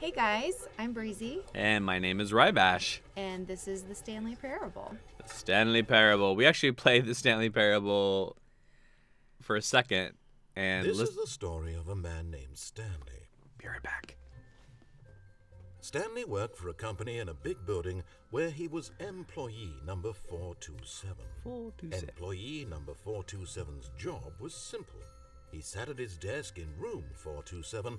Hey guys, I'm Breezy, And my name is Rybash. and this is the Stanley Parable. The Stanley Parable. We actually played the Stanley Parable for a second. And This lis- is the story of a man named Stanley. be right back. Stanley worked for a company in a big building where he was employee number 427. Employee number 427's job was simple. He sat at his desk in room 427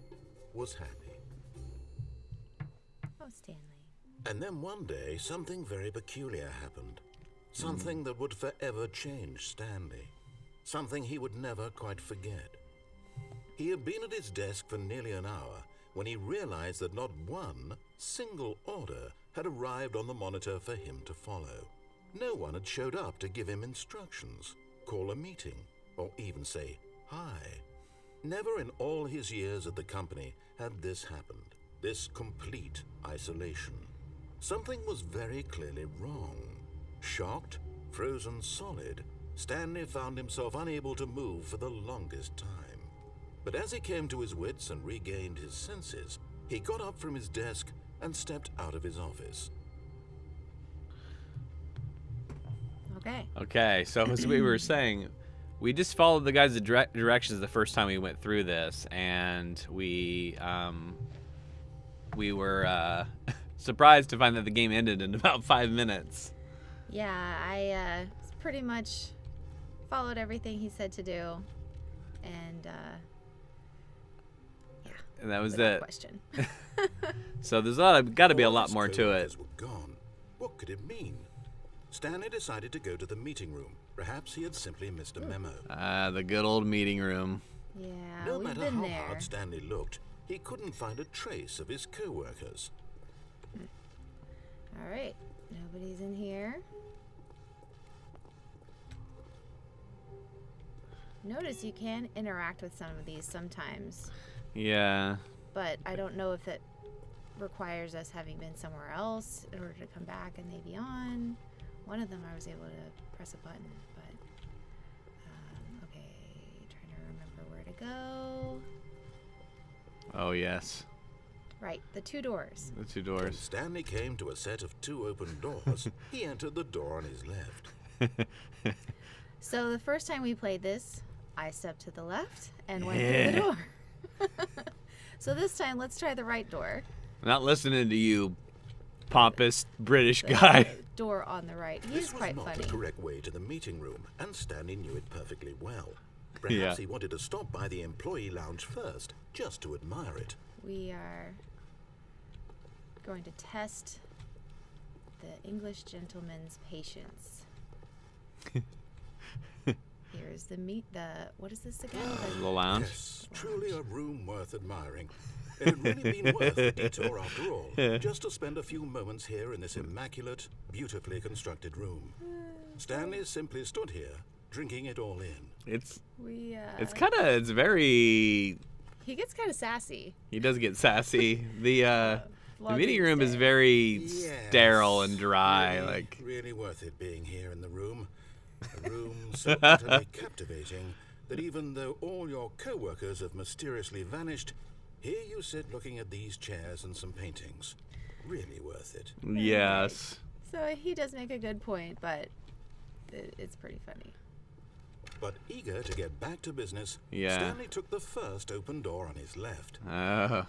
was happy. Oh, Stanley. And then one day, something very peculiar happened. Something that would forever change Stanley. Something he would never quite forget. He had been at his desk for nearly an hour when he realized that not one single order had arrived on the monitor for him to follow. No one had showed up to give him instructions, call a meeting, or even say hi. Never in all his years at the company had this happened, this complete isolation. Something was very clearly wrong. Shocked, frozen solid, Stanley found himself unable to move for the longest time. But as he came to his wits and regained his senses, he got up from his desk and stepped out of his office. Okay. Okay, so as we were saying, we just followed the guys' direct directions the first time we went through this, and we um, we were uh, surprised to find that the game ended in about five minutes. Yeah, I uh, pretty much followed everything he said to do, and uh, yeah, And that was without it. question. So there's a lot, got to be a lot more to it. Were gone. What could it mean? Stanley decided to go to the meeting room. Perhaps he had simply missed a memo. Ah, the good old meeting room. Yeah, No we've matter been how there. hard Stanley looked, he couldn't find a trace of his co-workers. All right, nobody's in here. Notice you can interact with some of these sometimes, Yeah. but I don't know if it requires us having been somewhere else in order to come back and they be on. One of them I was able to press a button, but um, okay, trying to remember where to go. Oh yes. Right, the two doors. The two When doors. Stanley came to a set of two open doors, he entered the door on his left. So the first time we played this, I stepped to the left and went Yeah. through the door. so this time, let's try the right door. Not listening to you, pompous British guy. Door on the right. He's this was quite not funny. the correct way to the meeting room, and Stanley knew it perfectly well. Perhaps Yeah. he wanted to stop by the employee lounge first, just to admire it. We are going to test the English gentleman's patience. Here's the meet. The what is this again? The The, lounge. Yes, truly a room worth admiring. It had really been worth the detour after all, just to spend a few moments here in this immaculate, beautifully constructed room. Stanley simply stood here, drinking it all in. It's we. Uh, it's kind of it's very. he gets kind of sassy. He does get sassy. The uh, the meeting room is stare. very sterile and dry. really, Like really worth it being here in the room. A room so utterly captivating that even though all your co-workers have mysteriously vanished, here you sit looking at these chairs and some paintings. Really worth it. yes. So he does make a good point, but it's pretty funny. But eager to get back to business, Yeah. Stanley took the first open door on his left. Oh,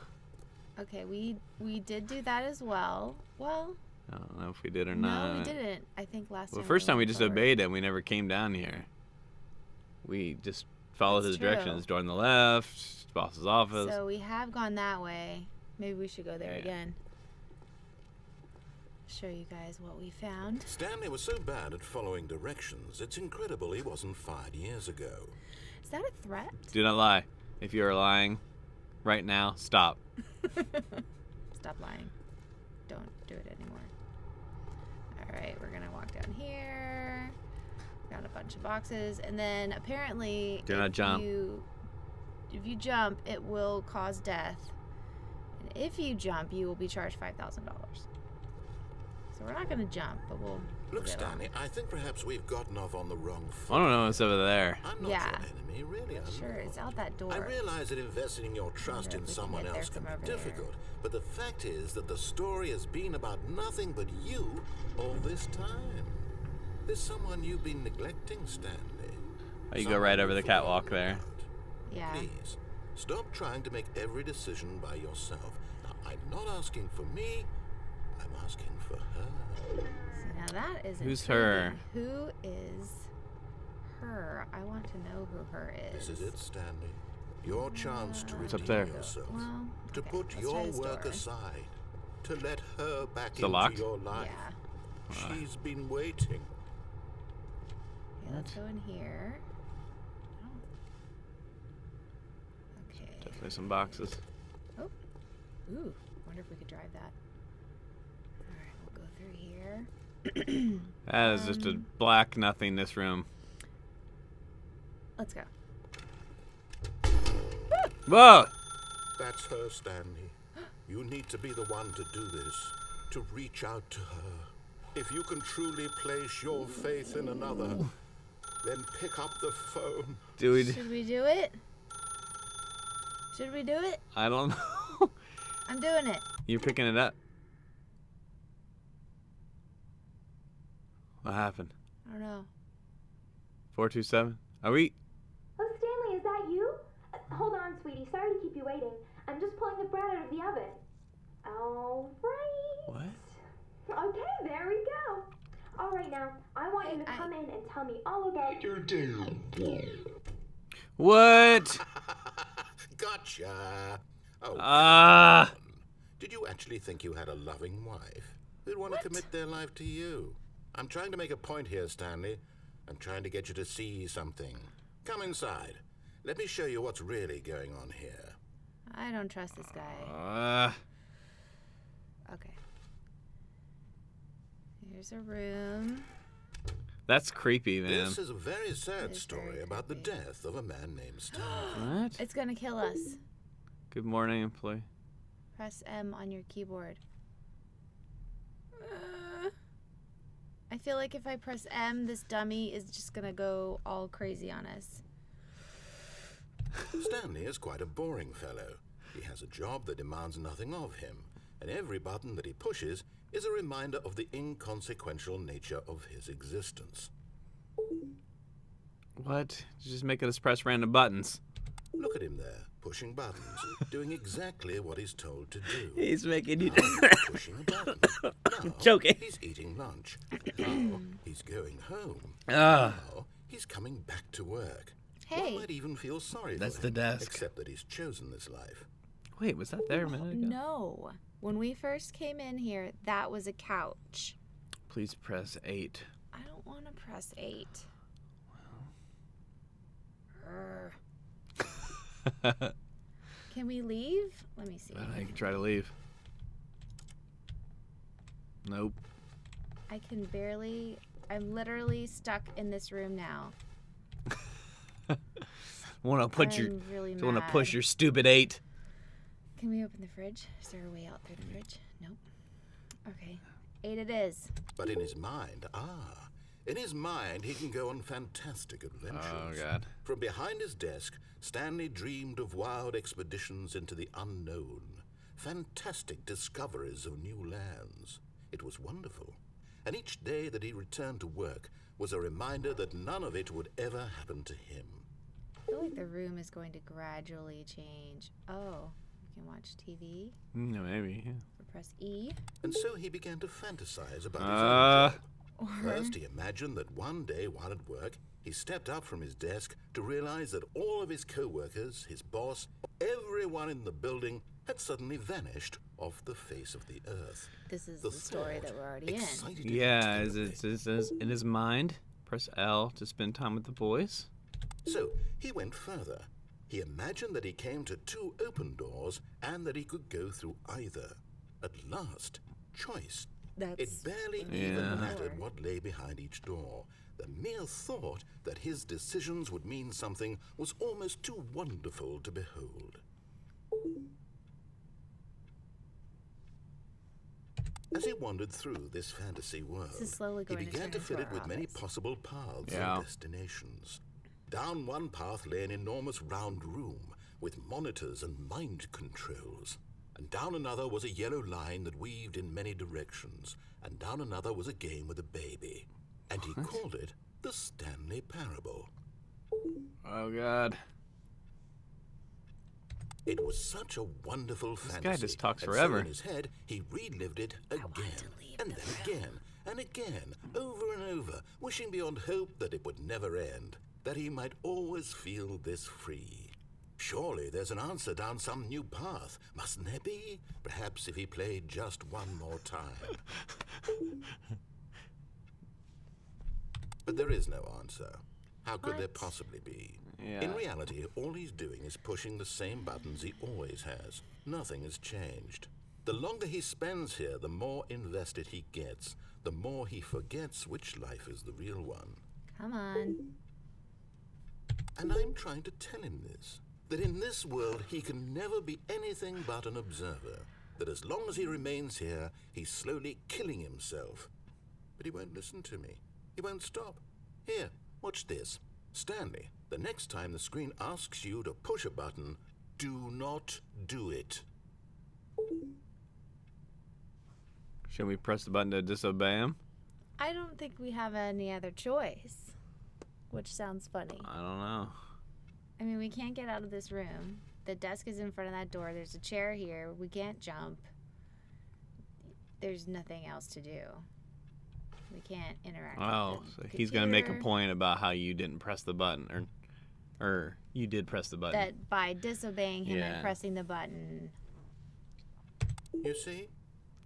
Okay, we we did do that as well. Well, I don't know if we did or no, not. No, we didn't. I think last Well, time. first time we just forward. obeyed him. We never came down here. We just follow That's his true. directions. Join the left, boss's office. So we have gone that way. Maybe we should go there yeah. again. Show you guys what we found. Stanley was so bad at following directions, it's incredible he wasn't fired years ago. Is that a threat? Do not lie. If you are lying right now, stop. stop lying. Don't do it anymore. All right, we're going to walk down boxes, and then apparently, Do not if jump. You, if you jump, it will cause death. And if you jump, you will be charged five thousand dollars. So we're not gonna jump, but we'll. Look, leave it. Stanley, I think perhaps we've gotten off on the wrong foot. I don't know what's over there. I'm not Yeah. your enemy, really. I'm Sure, not. it's out that door. I realize that investing your trust in if can someone else can be over there. difficult, but the fact is that the story has been about nothing but you all this time. There's someone you've been neglecting, Stanley. Oh, you go right over the catwalk there. Yeah. Please, stop trying to make every decision by yourself. Now, I'm not asking for me, I'm asking for her. See, now that is. Who's her? Who is her? I want to know who her is. This is it, Stanley. Your uh, chance to It's up redeem there. yourself. Well, to okay, put let's your work door. aside. To let her back Is it into locked? your life. Yeah. She's been waiting. Okay, let's go in here. Oh. Okay. Definitely some boxes. Oh. Ooh. Wonder if we could drive that. All right, we'll go through here. That is just a Um, black nothing. This room. Let's go. Whoa! That's her, Stanley. You need to be the one to do this. To reach out to her. If you can truly place your faith in another, then pick up the phone. Dude, Should we do it? Should we do it? I don't know. I'm doing it. You're picking it up. What happened? I don't know. 427? Are we? Oh, Stanley, is that you? Uh, hold on, sweetie. Sorry to keep you waiting. I'm just pulling the bread out of the oven. All right. What? Okay, there we go. All right, now, I want you to I- come in and tell me all about your What? gotcha. Oh, Ah. come on. Did you actually think you had a loving wife who'd want to commit their life to you? I'm trying to make a point here, Stanley. I'm trying to get you to see something. Come inside. Let me show you what's really going on here. I don't trust this guy. Uh, Okay. Here's a room. that's creepy, man. This is a very sad story very about the death of a man named Stanley. What? It's gonna kill us. Good morning, employee. Press M on your keyboard. Uh, I feel like if I press M, this dummy is just gonna go all crazy on us. Stanley is quite a boring fellow. He has a job that demands nothing of him, and every button that he pushes is a reminder of the inconsequential nature of his existence. What? You're just making us press random buttons. Look at him there, pushing buttons, doing exactly what he's told to do. He's making you. Now he's pushing a button. Now joking. He's eating lunch. Now he's going home. Ah. Now he's coming back to work. Hey. One might even feel sorry That's for the him, desk. Except that he's chosen this life. Wait, was that there a minute ago? No. When we first came in here, that was a couch. Please press 8. I don't want to press 8. Urgh. Can we leave? Let me see. I can try to leave. Nope. I can barely. I'm literally stuck in this room now. Want to put your I'm really want to push your stupid 8. Can we open the fridge? Is there a way out through the fridge? Nope. Okay. Eight it is. But in his mind, ah, in his mind, he can go on fantastic adventures. Oh god. From behind his desk, Stanley dreamed of wild expeditions into the unknown, fantastic discoveries of new lands. It was wonderful. And each day that he returned to work was a reminder that none of it would ever happen to him. I feel like the room is going to gradually change. Oh, we can watch TV No, Mm, maybe. yeah. or press E. And so he began to fantasize about his Uh. own job. Or First, he imagined that one day while at work, he stepped up from his desk to realize that all of his co-workers, his boss, everyone in the building had suddenly vanished off the face of the earth. this is The the story that we're already in. excited him Yeah, is it is, is in his mind? Press L to spend time with the boys. So he went further. He imagined that he came to two open doors and that he could go through either. At last, choice That's It barely Yeah. even mattered what lay behind each door. The mere thought that his decisions would mean something was almost too wonderful to behold. As he wandered through this fantasy world, is he going to began to into fill it our with many possible paths Yeah. and destinations. Down one path lay an enormous round room with monitors and mind controls. And down another was a yellow line that weaved in many directions. And down another was a game with a baby. And he called it the Stanley Parable. Oh god. It was such a wonderful fantasy. This guy just talks forever. So in his head, he relived it again, and the then again, and again, over and over, wishing beyond hope that it would never end, that he might always feel this free. Surely there's an answer down some new path, mustn't there be? Perhaps if he played just one more time. but there is no answer. How could there possibly be? Yeah. In reality, all he's doing is pushing the same buttons he always has. Nothing has changed. The longer he spends here, the more invested he gets, the more he forgets which life is the real one. Come on. And I'm trying to tell him this that in this world he can never be anything but an observer. That as long as he remains here, he's slowly killing himself. But he won't listen to me. He won't stop. Here, watch this. Stanley, the next time the screen asks you to push a button, do not do it. Should we press the button to disobey him? I don't think we have any other choice. Which sounds funny. I don't know. I mean, we can't get out of this room. The desk is in front of that door. There's a chair here. We can't jump. There's nothing else to do. We can't interact. Oh, with so he's gonna make a point about how you didn't press the button, or, or you did press the button. that by disobeying him Yeah. and pressing the button. You see?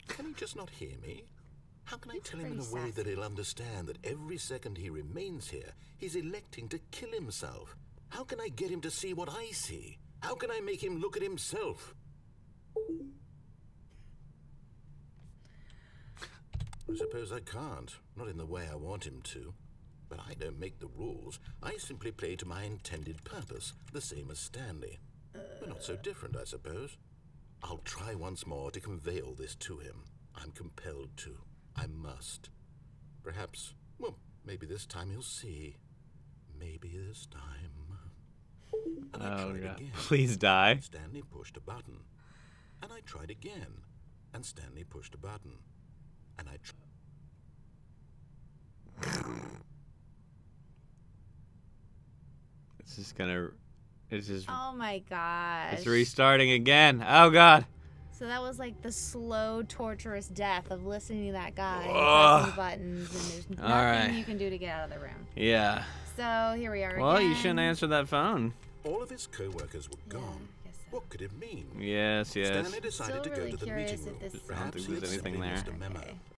Can he just not hear me? How can I tell him in a pretty way that he'll understand that every second he remains here, he's electing to kill himself? How can I get him to see what I see? How can I make him look at himself? I suppose I can't, not in the way I want him to. But I don't make the rules. I simply play to my intended purpose, the same as Stanley. We're not so different, I suppose. I'll try once more to convey all this to him. I'm compelled to. I must. Perhaps, well, maybe this time he'll see. Maybe this time. And I oh tried god! again. Please die. Stanley pushed a button. And I tried again. And Stanley pushed a button. And I tried. It's just gonna. It's just. Oh my god! It's restarting again. Oh god. So that was like the slow, torturous death of listening to that guy and Ugh. pressing buttons, and there's nothing right. you can do to get out of the room. Yeah. So here we are Well, again. you shouldn't answer that phone. All of his co workers were gone. I guess so. What could it mean? Yes, yes. Stanley decided Still to really go to the curious meeting if room. this- Perhaps think he had there's anything there. a memo. Okay.